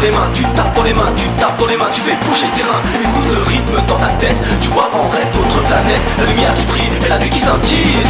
dans les mains, tu tapes dans les mains, tu tapes dans les mains, tu fais bouger tes reins. Écoute le rythme dans ta tête, tu vois en rêve d'autres planètes. La lumière qui brille et la nuit qui scintille.